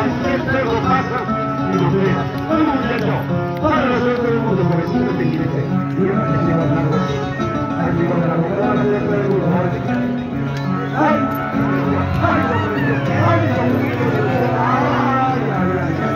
Este lo pasa y lo